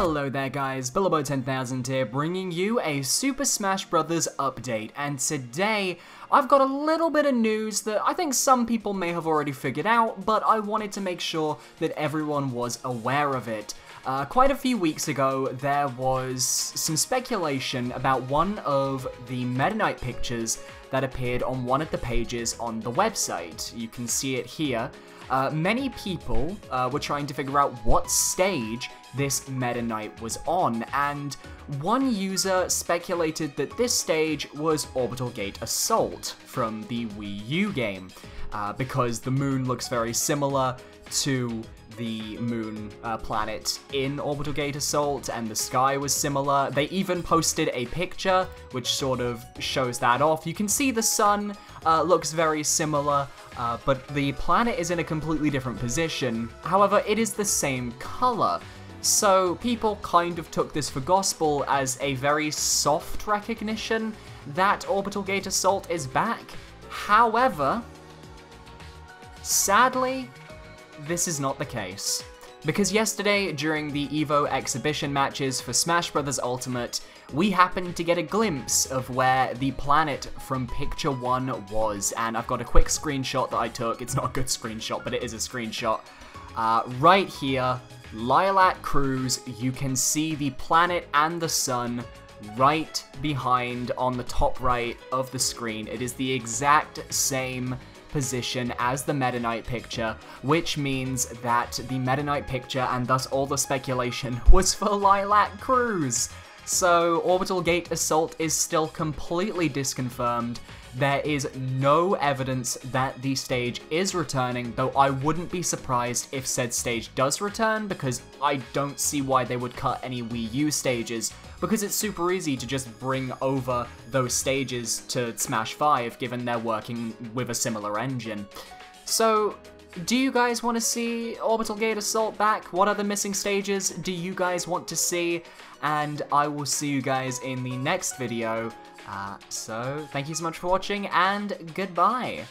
Hello there guys, Billybo10000 here, bringing you a Super Smash Bros. update, and today I've got a little bit of news that I think some people may have already figured out, but I wanted to make sure that everyone was aware of it. Uh, quite a few weeks ago, there was some speculation about one of the Meta Knight pictures that appeared on one of the pages on the website. You can see it here. Uh, many people uh, were trying to figure out what stage this Meta Knight was on, and one user speculated that this stage was Orbital Gate Assault from the Wii U game, uh, because the moon looks very similar to the moon uh, planet in Orbital Gate Assault, and the sky was similar. They even posted a picture which sort of shows that off. You can see the sun uh, looks very similar, uh, but the planet is in a completely different position. However, it is the same color. So people kind of took this for gospel as a very soft recognition that Orbital Gate Assault is back. However, sadly, this is not the case. Because yesterday, during the EVO exhibition matches for Smash Bros. Ultimate, we happened to get a glimpse of where the planet from Picture 1 was, and I've got a quick screenshot that I took. It's not a good screenshot, but it is a screenshot. Uh, right here, Lylat Cruise, you can see the planet and the sun right behind on the top right of the screen. It is the exact same position as the Meta Knight picture, which means that the Meta Knight picture and thus all the speculation was for Lylat Cruise. So Orbital Gate Assault is still completely disconfirmed. There is no evidence that the stage is returning, though I wouldn't be surprised if said stage does return, because I don't see why they would cut any Wii U stages, because it's super easy to just bring over those stages to Smash 5, given they're working with a similar engine. So, do you guys want to see Orbital Gate Assault back? What other missing stages do you guys want to see? And I will see you guys in the next video. Uh, so, thank you so much for watching, and goodbye!